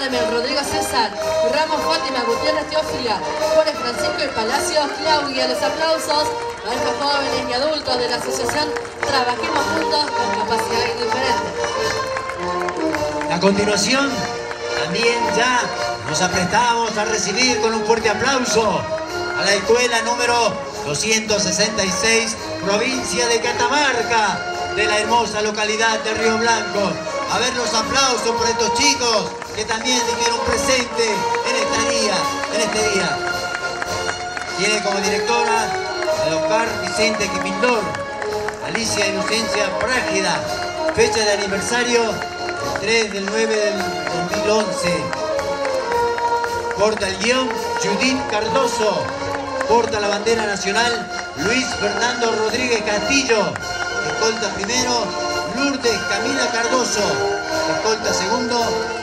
Carmen, Rodrigo César, Ramos Fátima, Gutiérrez Teófila, Juárez Francisco y Palacios Claudia. Los aplausos a estos jóvenes y adultos de la asociación Trabajemos Juntos con Capacidades Diferentes. A continuación, también ya nos aprestamos a recibir con un fuerte aplauso a la escuela número 266, provincia de Catamarca, de la hermosa localidad de Río Blanco. A ver los aplausos por estos chicos que también dijeron presente en este día, en este día. Tiene como directora a Oscar Vicente Quipindor, Alicia Inocencia Prágida, fecha de aniversario 3 del 9 del 2011. Porta el guion Judith Cardoso. Porta la bandera nacional Luis Fernando Rodríguez Castillo. Escolta primero Lourdes Camila Cardoso. Escolta segundo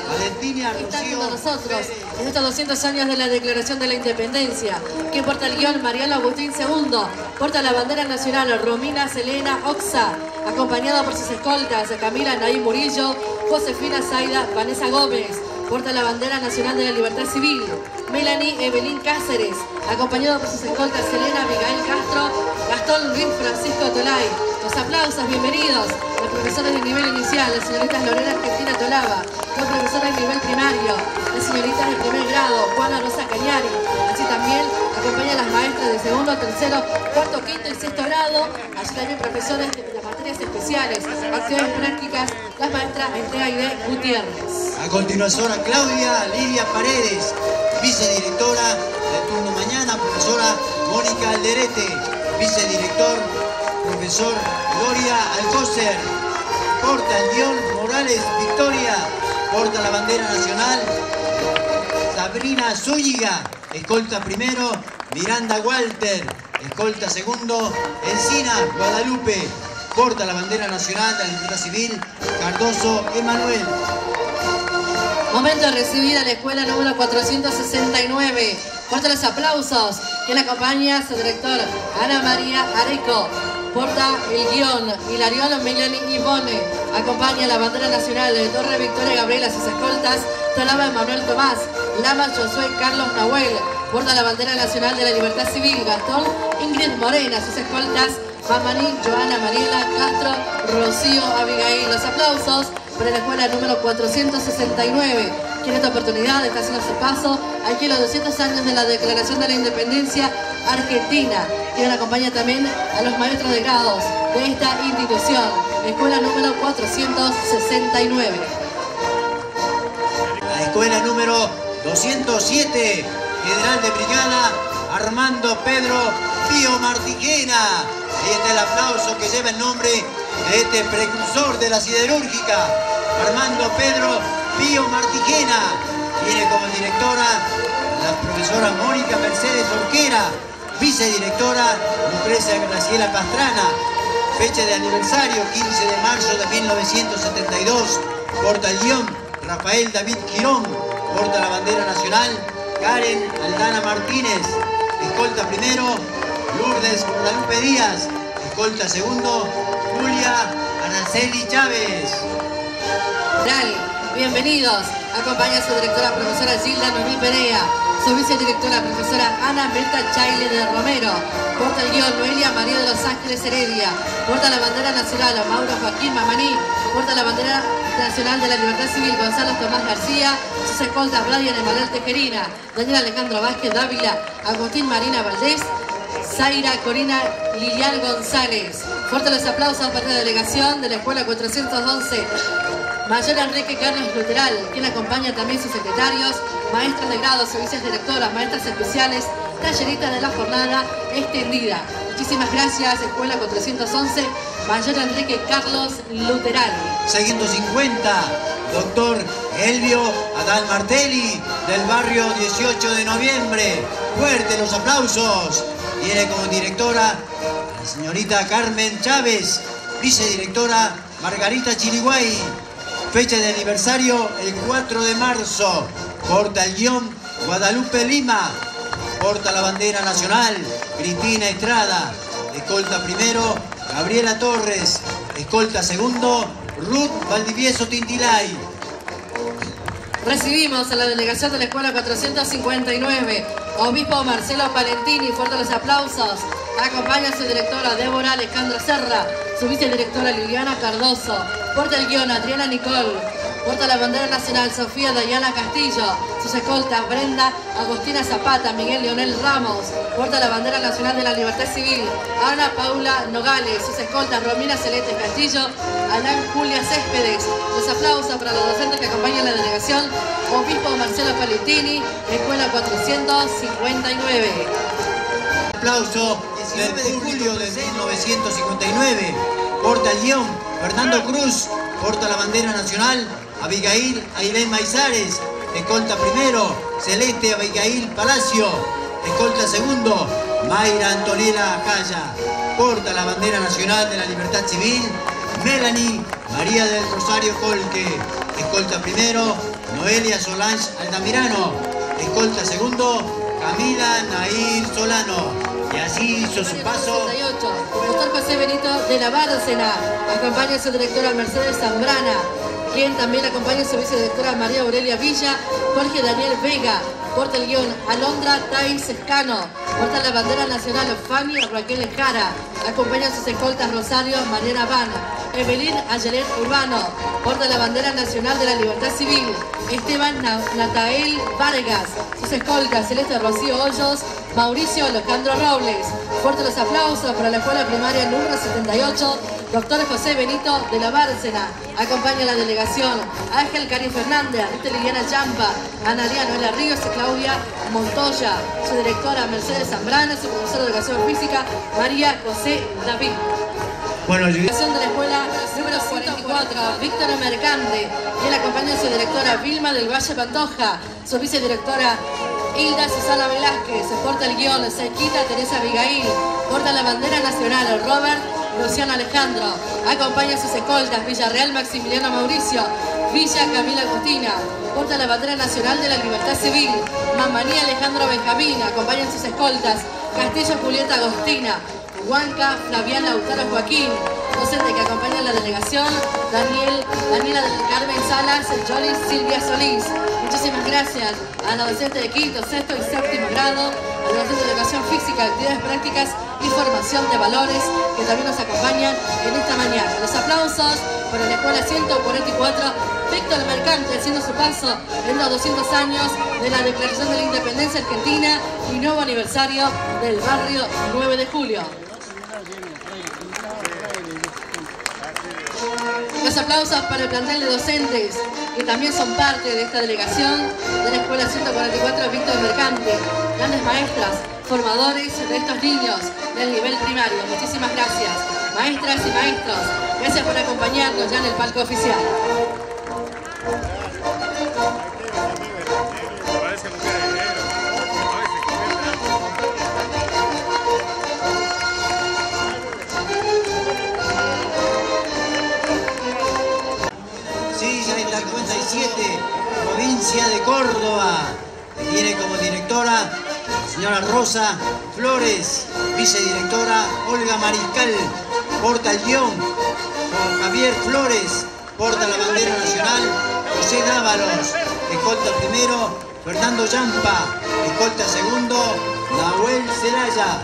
Valentina con nosotros Pérez. en estos 200 años de la Declaración de la Independencia. Que porta el guion Mariano Agustín II. Porta la bandera nacional Romina Selena Oxa. Acompañado por sus escoltas Camila Naí Murillo, Josefina Zaida, Vanessa Gómez. Porta la bandera nacional de la libertad civil. Melanie Evelyn Cáceres. Acompañado por sus escoltas Selena Miguel Castro, Gastón Luis Francisco Tolay. Los aplausos, bienvenidos. Los profesores de nivel inicial, las señoritas Lorena Argentina Tolava. Los profesores de nivel primario, las señoritas de primer grado, Juana Rosa Cañari. Así también acompañan las maestras de segundo, tercero, cuarto, quinto y sexto grado. Así también profesores de las materias especiales, acciones prácticas, las maestras Entrega y de Gutiérrez. A continuación a Claudia Lidia Paredes, vicedirectora de turno mañana, profesora Mónica Alderete, vicedirector, profesor Gloria Alcócer, porta el guion Morales Victoria, porta la bandera nacional Sabrina Zúñiga, escolta primero Miranda Walter, escolta segundo Encina Guadalupe, porta la bandera nacional de la libertad civil Cardoso Emanuel. Momento de recibir a la escuela número 469. Fuerte los aplausos. Quien acompaña a su director, Ana María Areco. Porta el guion, Hilarión Melanie Ivone. Acompaña la bandera nacional de Torre Victoria Gabriela, sus escoltas, Talaba Manuel Tomás. Lama Josué Carlos Nahuel. Porta la bandera nacional de la libertad civil, Gastón Ingrid Morena, sus escoltas, Mamaní, Joana Mariela Castro, Rocío Abigail. Los aplausos para la escuela número 469, que esta oportunidad está haciendo su paso aquí en los 200 años de la Declaración de la Independencia Argentina. Quien acompaña también a los maestros de grados de esta institución, escuela número 469. La escuela número 207, General de Brigada Armando Pedro Pío Martijena. Ahí está el aplauso que lleva el nombre de este precursor de la siderúrgica, Armando Pedro Pío Martijena. Tiene como directora la profesora Mónica Mercedes Orquera, vicedirectora Lucrecia Graciela Pastrana. Fecha de aniversario 15 de marzo de 1972. Porta el guion Rafael David Girón. Porta la bandera nacional Karen Aldana Martínez. Escolta primero Lourdes Guadalupe Díaz. Escolta segundo Julia Araceli Chávez. Dale, bienvenidos. Acompaña a su directora profesora Gilda Noemí Perea, su vicedirectora profesora Ana Berta Chaile de Romero, porta el guion Noelia María de los Ángeles Heredia, porta la bandera nacional Mauro Joaquín Mamaní, porta la bandera nacional de la libertad civil Gonzalo Tomás García, sus escoltas Brian Emanuel Tejerina, Daniel Alejandro Vázquez Dávila, Agustín Marina Valdés, Zaira Corina Lilian González. Fuerte los aplausos para la delegación de la Escuela 411. Mayor Enrique Carlos Luteral, quien acompaña también sus secretarios, maestros de grado, servicios directoras, maestras especiales, talleristas de la jornada extendida. Muchísimas gracias, Escuela 411, Mayor Enrique Carlos Luteral. 650, doctor Elvio Adán Martelli, del barrio 18 de noviembre. Fuerte los aplausos. Tiene como directora la señorita Carmen Chávez, vicedirectora Margarita Chiriguay. Fecha de aniversario el 4 de marzo. Porta el guion Guadalupe Lima. Porta la bandera nacional Cristina Estrada. Escolta primero Gabriela Torres. Escolta segundo Ruth Valdivieso Tintilay. Recibimos a la delegación de la Escuela 459, Obispo Marcelo Palentini, fuerte los aplausos. Acompaña a su directora Débora Alejandra Serra, su vicedirectora Liliana Cardoso, porta el guion Adriana Nicole, Porta la bandera nacional Sofía Dayana Castillo. Sus escoltas Brenda Agustina Zapata, Miguel Leonel Ramos. Porta la bandera nacional de la libertad civil Ana Paula Nogales. Sus escoltas Romina Celeste Castillo. Alan Julia Céspedes. Los aplausos para los docentes que acompañan la delegación. Obispo Marcelo Palentini, Escuela 459. Aplauso del julio de 1959. Porta el guion Fernando Cruz. Porta la bandera nacional Abigail Ailén Maizares, escolta primero, Celeste Abigail Palacio, escolta segundo, Mayra Antonella Calla, porta la bandera nacional de la libertad civil, Melanie María del Rosario Colque, escolta primero, Noelia Solange Altamirano, escolta segundo, Camila Nair Solano. Y así hizo su paso. Doctor José Benito de la Bárcena, acompaña a su directora Mercedes Zambrana, quien también acompaña a su vicedirectora María Aurelia Villa, Jorge Daniel Vega, porta el guion Alondra Tais Escano, porta la bandera nacional Fanny Raquel Jara, acompaña a sus escoltas Rosario Mariana Van, Evelyn Ayelet Urbano, porta la bandera nacional de la libertad civil, Esteban Natael Vargas, sus escoltas Celeste Rocío Hoyos, Mauricio Alejandro Robles, fuerte los aplausos para la escuela primaria número 78 Doctor José Benito de la Bárcena, acompaña a la delegación. Ángel Cari Fernández, Rita Liliana Champa, Ana Noela Ríos y Claudia Montoya. Su directora Mercedes Zambrana, su profesor de educación física María José David. Bueno, delegación de la escuela número 44, Víctor Mercante. Y la acompaña a su directora Vilma del Valle Pantoja, su vicedirectora Hilda Susana Velázquez, se porta el guion, Sequita Teresa Abigail, porta la bandera nacional Robert Luciano Alejandro. Acompaña sus escoltas Villarreal Maximiliano Mauricio, Villa Camila Agustina. Porta la bandera nacional de la libertad civil. Mamanía Alejandro Benjamín. Acompañan sus escoltas Castillo Julieta Agostina. Huanca Flaviana Lautaro Joaquín. Docente que acompaña a la delegación. Daniel, Daniela Carmen Salas, Jolis Silvia Solís. Muchísimas gracias a la docente de quinto, sexto y séptimo grado, a la docente de educación física, actividades prácticas y formación de valores que también nos acompañan en esta mañana. Los aplausos para la Escuela 144 Víctor Mercante haciendo su paso en los 200 años de la Declaración de la Independencia Argentina y nuevo aniversario del barrio 9 de julio. Los aplausos para el plantel de docentes que también son parte de esta delegación de la Escuela 144 Víctor Mercante, grandes maestras, formadores de estos niños del nivel primario. Muchísimas gracias, maestras y maestros. Gracias por acompañarnos ya en el palco oficial. Provincia de Córdoba. Tiene como directora señora Rosa Flores, vicedirectora Olga Mariscal, porta el guion, Javier Flores, porta la bandera nacional, José Dávalos, escolta primero, Fernando Yampa, escolta segundo, Nahuel Celaya,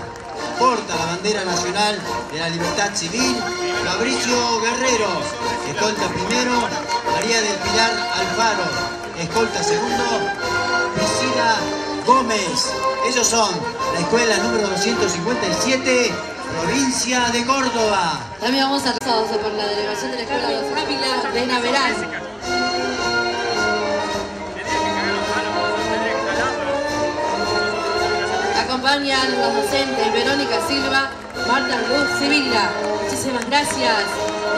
porta la bandera nacional de la libertad civil, Fabricio Guerrero, escolta primero, María del Pilar Alfaro, escolta segundo, Priscila Gómez. Ellos son la escuela número 257, provincia de Córdoba. También vamos a por la delegación de la escuela Ávila de Naverán. Acompañan los docentes Verónica Silva, Marta Luz Sevilla. Muchísimas gracias.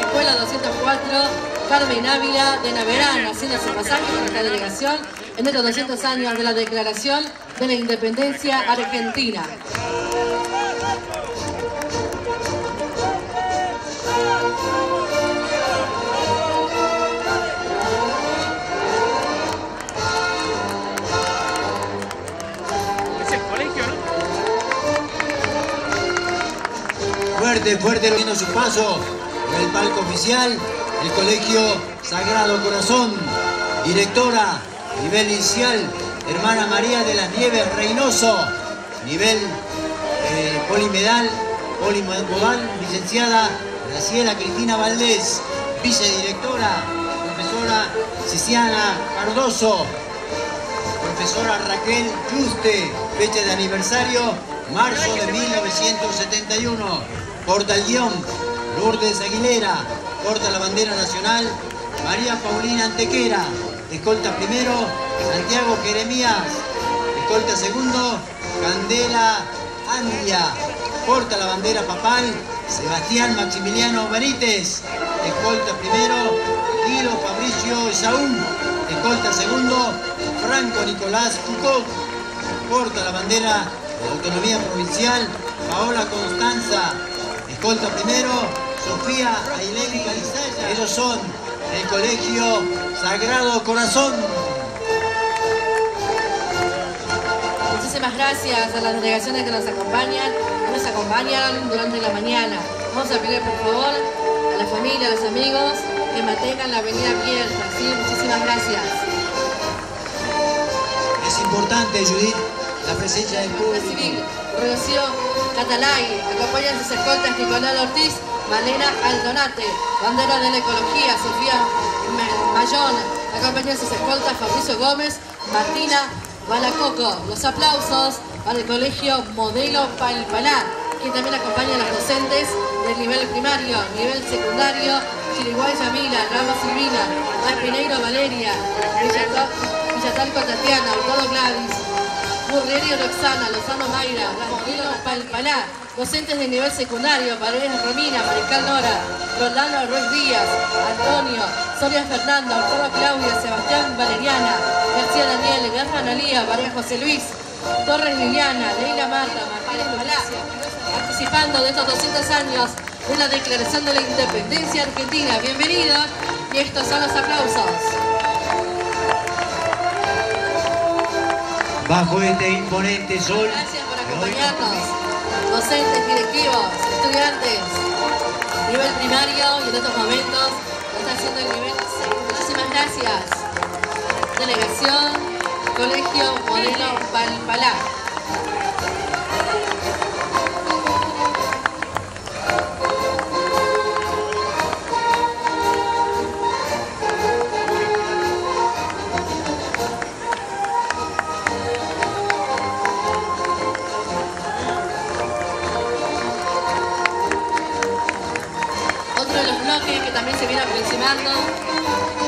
Escuela 204, Carmen Ávila de Naverán, haciendo su pasaje con esta delegación en estos 200 años de la Declaración de la Independencia Argentina. Fuerte, fuerte, viendo su paso en el palco oficial, el Colegio Sagrado Corazón, directora Nivel inicial, hermana María de las Nieves Reynoso. Nivel eh, polimedal, polimodal, licenciada Graciela Cristina Valdés. Vicedirectora, profesora Ciciana Cardoso. Profesora Raquel Juste, fecha de aniversario, marzo de 1971. Porta el guion, Lourdes Aguilera. Porta la bandera nacional, María Paulina Antequera. Escolta primero, Santiago Jeremías. Escolta segundo, Candela Andria. Porta la bandera papal, Sebastián Maximiliano Benítez. Escolta primero, Guido Fabricio Esaú. Escolta segundo, Franco Nicolás Cucó. Porta la bandera de autonomía provincial, Paola Constanza. Escolta primero, Sofía Ailén Calizaya. Ellos son el Colegio Sagrado Corazón. Muchísimas gracias a las delegaciones que nos acompañan, que nos acompañan durante la mañana. Vamos a pedir por favor a la familia, a los amigos, que mantengan la avenida abierta. ¿sí? Muchísimas gracias. Es importante, Judith, la presencia del público. civil, Rocío Catalay, acompañan sus escoltas Nicolás Ortiz, Malena Aldonate, bandera de la ecología, Sofía Ma- Mayón, acompañan sus escoltas Fabricio Gómez, Martina Balacoco. Los aplausos para el colegio Modelo Palpalá, que también acompaña a los docentes del nivel primario, nivel secundario, Chiriguay Yamila, Ramos Silvina, Espineiro Valeria, Villata- Villatalco Tatiana, Hurtado Gladys, Burrieri Roxana, Lozano Mayra, Ramiro Palpalá, docentes de nivel secundario, Paredes Romina, Mariscal Nora, Roldano Ruiz Díaz, Antonio, Soria Fernanda, Arturo Claudia, Sebastián Valeriana, García Daniel, Guerra Analía, María José Luis, Torres Liliana, Leila Marta, Martínez Palá, participando de estos 200 años de la Declaración de la Independencia Argentina. Bienvenidos y estos son los aplausos. Bajo este imponente sol. Gracias por acompañarnos, docentes, directivos, estudiantes, nivel primario y en estos momentos está haciendo el nivel. Muchísimas gracias. Delegación, Colegio Modelo Palpalá. Otro de los bloques que también se viene aproximando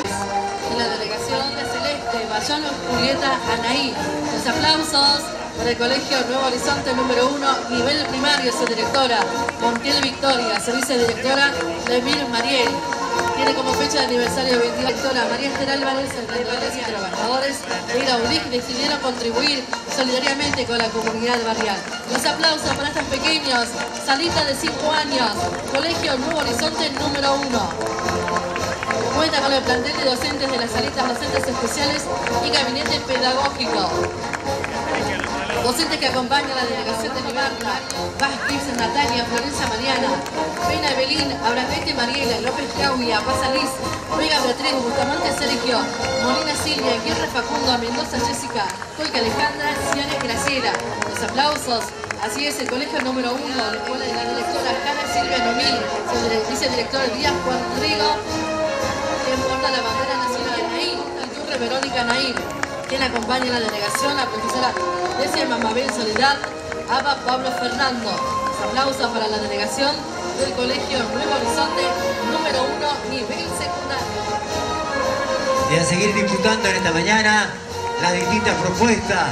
es la delegación de Celeste, Bayón Julieta Anaí. Los aplausos para el Colegio Nuevo Horizonte número 1, nivel primario, su directora, Montiel Victoria, servicio directora Lemir Mariel. Tiene como fecha de aniversario 22 directora María Esther Álvarez, emprendedores y trabajadores de Iraudic decidieron contribuir solidariamente con la comunidad barrial. Los aplausos para estos pequeños, Salita de 5 años, Colegio Nuevo Horizonte número 1. Cuenta con el plantel de docentes de las salitas docentes especiales y gabinete pedagógico. Docentes que acompañan a la delegación de Nibarta, Vázquez, Natalia, Florencia Mariana, Pena Evelín, Abrahete Mariela, López Claudia, Pasa Liz, Vega Beatriz, Bustamante Sergio, Molina Silvia, Guerra Facundo, Mendoza Jessica, Colca Alejandra, Ciara Graciela. Los aplausos. Así es, el colegio número uno, la escuela de la directora Jana Silvia dire- vicedirector Díaz Juan Rodrigo, quien porta la bandera nacional, Nair, Iturre Verónica Nair, quien acompaña la delegación, la profesora Decia Mabel Soledad, Aba Pablo Fernando. Aplausos para la delegación del Colegio Nuevo Horizonte, número uno, nivel secundario. Y a seguir disfrutando en esta mañana las distintas propuestas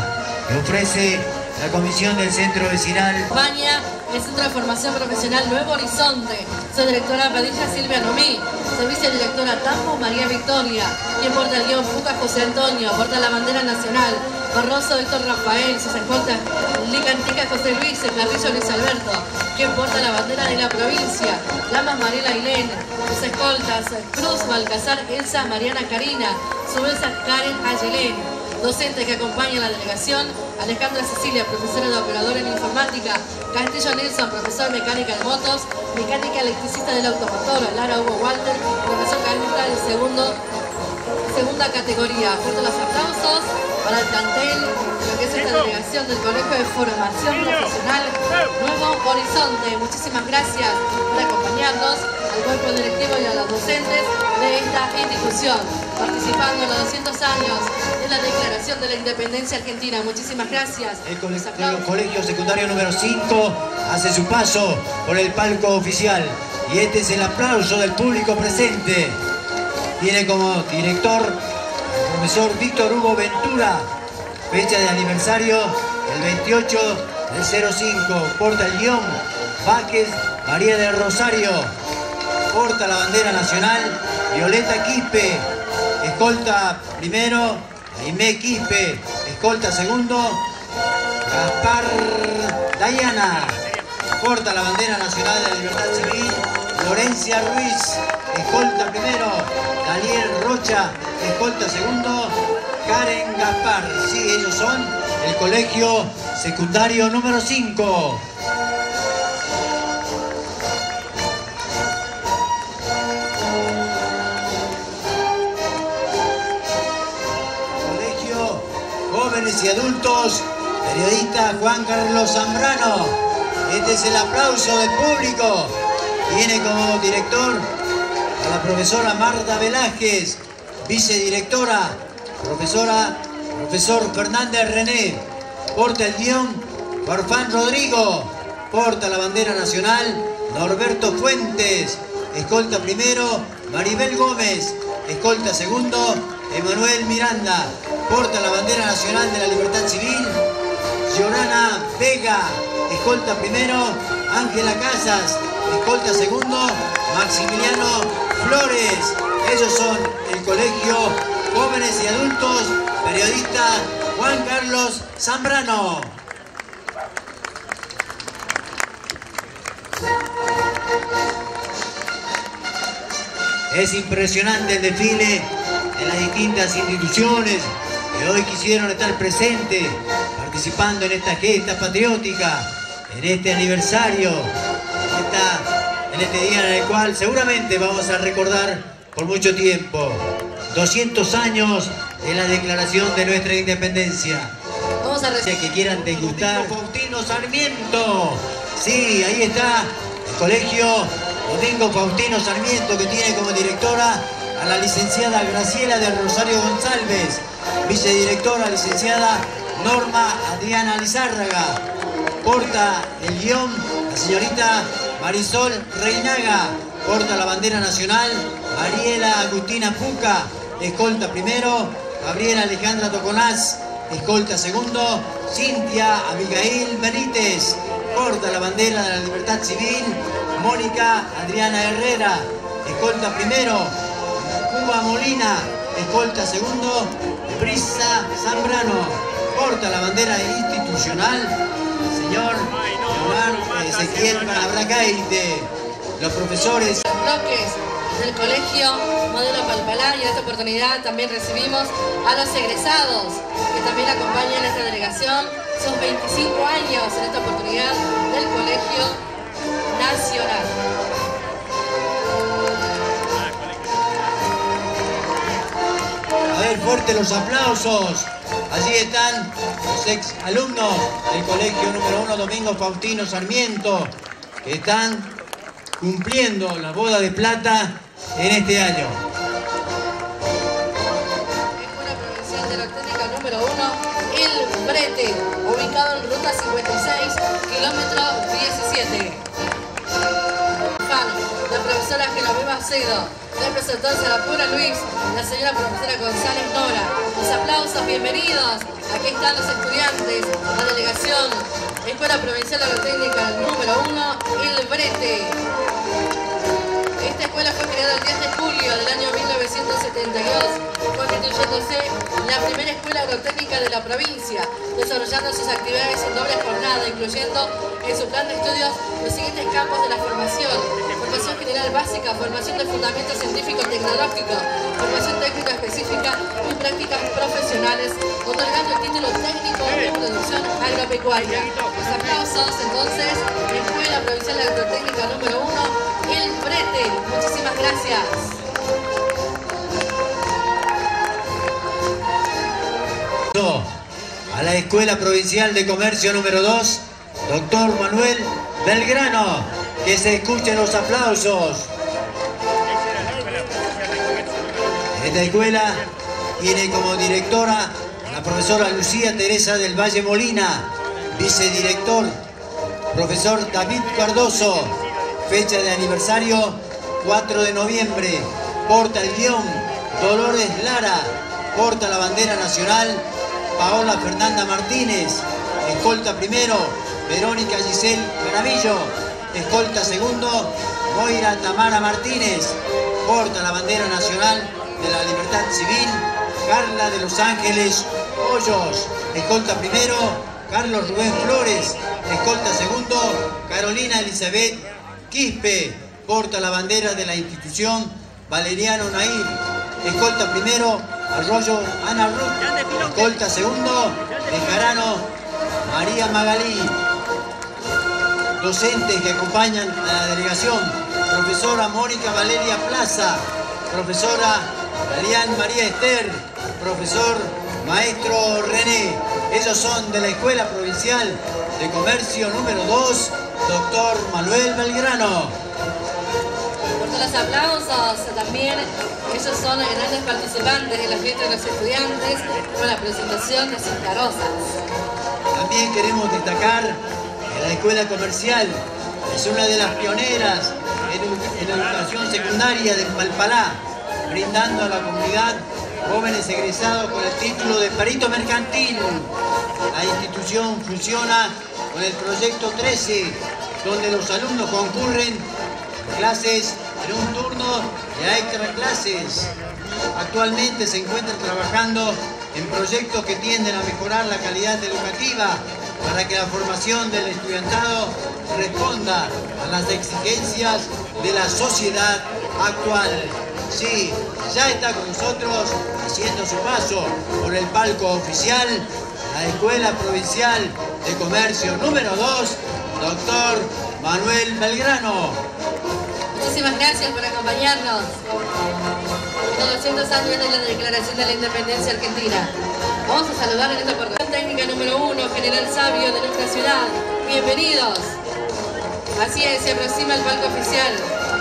que ofrece la Comisión del Centro Vecinal. España, el Centro de Formación Profesional Nuevo Horizonte, su directora Padilla Silvia Nomí, su vicedirectora Tambo María Victoria, quien porta el guion Fuca José Antonio, porta la bandera nacional, Barroso Héctor Rafael, sus escoltas Licantica José Luis, Carrillo Luis Alberto, quien porta la bandera de la provincia, Lamas Mariela Ailén, sus escoltas Cruz Balcazar Elsa Mariana Karina, su Elsa Karen Ayelén, docente que acompaña a la delegación, Alejandra Cecilia, profesora de operador en informática, Castillo Nelson, profesor de mecánica de motos, mecánica electricista del automotor, Lara Hugo Walter, profesor Carlita del segundo segunda categoría. Fuerte los aplausos para el plantel de lo que es esta delegación del Colegio de Formación Profesional Nuevo Horizonte. Muchísimas gracias por acompañarnos al cuerpo directivo y a los docentes de esta institución, participando en los 200 años de la Declaración de la Independencia Argentina. Muchísimas gracias. El colegio secundario número 5 hace su paso por el palco oficial. Y este es el aplauso del público presente. Tiene como director profesor Víctor Hugo Ventura. Fecha de aniversario el 28 del 05. Porta el guion Vázquez María del Rosario. Porta la bandera nacional Violeta Quispe. Escolta primero Jaime Quispe. Escolta segundo Gaspar Dayana. Porta la bandera nacional de la libertad civil Florencia Ruiz, escolta primero, Daniel Rocha, escolta segundo, Karen Gaspar. Sí, ellos son el colegio secundario número 5. Colegio Jóvenes y Adultos, periodista Juan Carlos Zambrano. Este es el aplauso del público. Tiene como director a la profesora Marta Velázquez, vicedirectora, profesora, profesor Fernández René, porta el guion, Farfán Rodrigo, porta la bandera nacional, Norberto Fuentes, escolta primero, Maribel Gómez, escolta segundo, Emanuel Miranda, porta la bandera nacional de la libertad civil, Giorana Vega, escolta primero, Ángela Casas, escolta segundo, Maximiliano Flores. Ellos son el Colegio Jóvenes y Adultos, periodista Juan Carlos Zambrano. Es impresionante el desfile de las distintas instituciones que hoy quisieron estar presentes, participando en esta gesta patriótica, en este aniversario en este día en el cual seguramente vamos a recordar por mucho tiempo. 200 años de la declaración de nuestra independencia. Vamos a recibir que quieran degustar. Faustino Sarmiento. Sí, ahí está el colegio Domingo Faustino Sarmiento que tiene como directora a la licenciada Graciela de Rosario González, vicedirectora licenciada Norma Adriana Lizárraga, porta el guion la señorita Marisol Reinaga, porta la bandera nacional, Mariela Agustina Puca, escolta primero, Gabriela Alejandra Toconaz, escolta segundo, Cintia Abigail Benítez, porta la bandera de la libertad civil, Mónica Adriana Herrera, escolta primero, Cuba Molina, escolta segundo, Brisa Zambrano, porta la bandera institucional, señor Ezequiel Abracaite, los profesores. Bloques del Colegio Modelo Palpalá y en esta oportunidad también recibimos a los egresados que también acompañan esta delegación. Son 25 años en esta oportunidad del Colegio Nacional. A ver, fuerte los aplausos. Allí están los ex alumnos del colegio número uno Domingo Faustino Sarmiento, que están cumpliendo la boda de plata en este año. Profesora Genoveva Cedo, representantes la pura Luis, la señora profesora González Nora. Los aplausos, bienvenidos. Aquí están los estudiantes, la delegación, Escuela Provincial Agrotécnica número 1, El Brete. Esta escuela fue creada el 10 de julio del año 1972, constituyéndose la primera escuela agrotécnica de la provincia, desarrollando sus actividades en doble jornada, incluyendo en su plan de estudios los siguientes campos de la formación básica, formación de fundamentos científico-tecnológico, formación técnica específica y prácticas profesionales, otorgando el título técnico de producción agropecuaria. Los aplausos entonces, Escuela Provincial de Agrotécnica número 1, El Brete. Muchísimas gracias. a la Escuela Provincial de Comercio número 2, doctor Manuel Belgrano. Que se escuchen los aplausos. Esta escuela tiene como directora la profesora Lucía Teresa del Valle Molina, vicedirector, profesor David Cardoso, fecha de aniversario 4 de noviembre, porta el guion Dolores Lara, porta la bandera nacional Paola Fernanda Martínez, escolta primero Verónica Giselle Caravillo, escolta segundo Moira Tamara Martínez, porta la bandera nacional de la libertad civil Carla de Los Ángeles Hoyos, escolta primero Carlos Rubén Flores, escolta segundo Carolina Elizabeth Quispe, porta la bandera de la institución Valeriano Nair, escolta primero Arroyo Ana Ruth, escolta segundo Bejarano María Magalí, docentes que acompañan a la delegación, profesora Mónica Valeria Plaza, profesora Dalian María Esther, profesor maestro René. Ellos son de la Escuela Provincial de Comercio número 2, doctor Manuel Belgrano. Por los aplausos también, ellos son grandes participantes de la fiesta de los estudiantes con la presentación de sus carrozas. También queremos destacar la Escuela Comercial es una de las pioneras en, en educación secundaria de Malpalá, brindando a la comunidad jóvenes egresados con el título de perito mercantil. La institución funciona con el proyecto 13, donde los alumnos concurren clases en un turno a extra clases. Actualmente se encuentran trabajando en proyectos que tienden a mejorar la calidad educativa para que la formación del estudiantado responda a las exigencias de la sociedad actual. Sí, ya está con nosotros haciendo su paso por el palco oficial la Escuela Provincial de Comercio número 2, doctor Manuel Belgrano. Muchísimas gracias por acompañarnos. Los 200 años de la Declaración de la Independencia Argentina. Vamos a saludar en esta oportunidad técnica número 1, General Sabio de nuestra ciudad. Bienvenidos. Así es, se aproxima el palco oficial.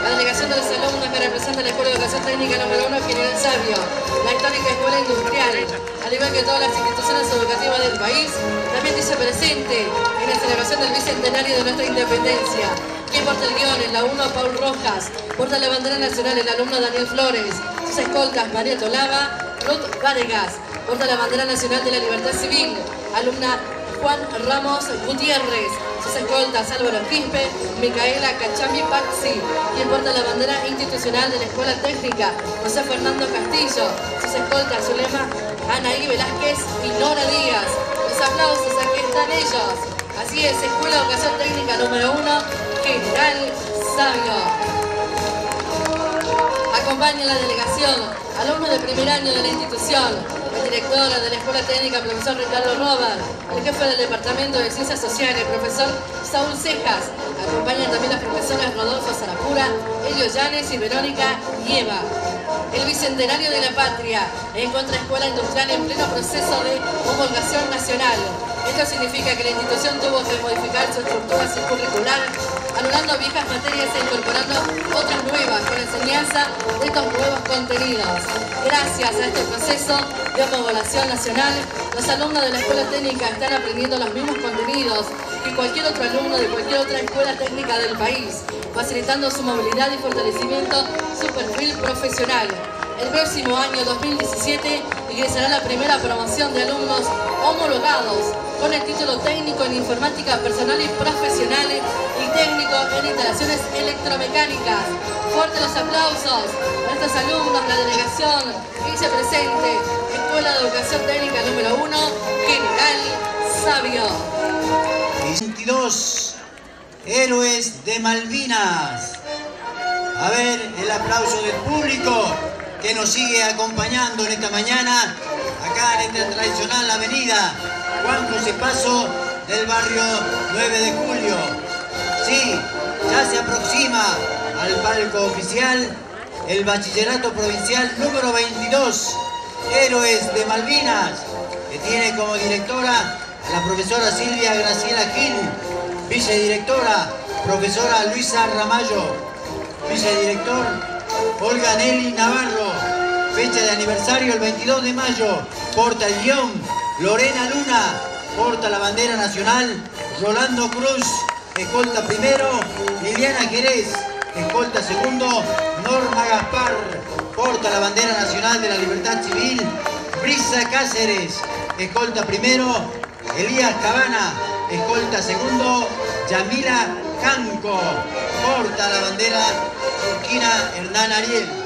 La delegación de los alumnos que representa la Escuela de Educación Técnica número 1, General Sabio, la histórica Escuela Industrial, al igual que todas las instituciones educativas del país, también dice presente en la celebración del bicentenario de nuestra independencia. ¿Quién porta el guion? En la 1, Paul Rojas. Porta la bandera nacional el alumno Daniel Flores. Sus escoltas, María Tolava, Ruth Vargas. Porta la bandera nacional de la libertad civil. Alumna Juan Ramos Gutiérrez. Sus escoltas, Álvaro Quispe, Micaela Cachambi Paxi. Quien porta la bandera institucional de la Escuela Técnica, José Fernando Castillo. Sus escoltas, Zulema Anaí Velázquez y Nora Díaz. Los aplausos, aquí están ellos. Así es, Escuela de Educación Técnica número 1, General Sabio. Acompaña la delegación, alumnos de primer año de la institución, el director de la Escuela Técnica, profesor Ricardo Robert, el jefe del Departamento de Ciencias Sociales, profesor Saúl Cejas. Acompañan también las profesoras Rodolfo Zarapura, Elio Llanes y Verónica Nieva. El Bicentenario de la Patria, en Escuela Industrial en pleno proceso de homologación nacional. Esto significa que la institución tuvo que modificar su estructura curricular, anulando viejas materias e incorporando otras nuevas con enseñanza de estos nuevos contenidos. Gracias a este proceso de homologación nacional, los alumnos de la Escuela Técnica están aprendiendo los mismos contenidos que cualquier otro alumno de cualquier otra escuela técnica del país, facilitando su movilidad y fortalecimiento su perfil profesional. El próximo año 2017 ingresará la primera promoción de alumnos homologados con el título técnico en informática personal y profesional y técnico en instalaciones electromecánicas. Fuerte los aplausos a estos alumnos, la delegación dice presente, Escuela de Educación Técnica número 1, General Sabio. 22 héroes de Malvinas. A ver el aplauso del público que nos sigue acompañando en esta mañana, acá en esta tradicional avenida Juan José Paso del barrio 9 de Julio. Sí, ya se aproxima al palco oficial el Bachillerato Provincial número 22, Héroes de Malvinas, que tiene como directora a la profesora Silvia Graciela Gil, vicedirectora, profesora Luisa Ramallo, vicedirector Olga Nelly Navarro, fecha de aniversario el 22 de mayo, porta el guion Lorena Luna, porta la bandera nacional Rolando Cruz, escolta primero. Liliana Jerez, escolta segundo. Norma Gaspar, porta la bandera nacional de la libertad civil. Brisa Cáceres, escolta primero. Elías Cabana, escolta segundo. Yamila Canco, porta la bandera turquina Hernán Ariel.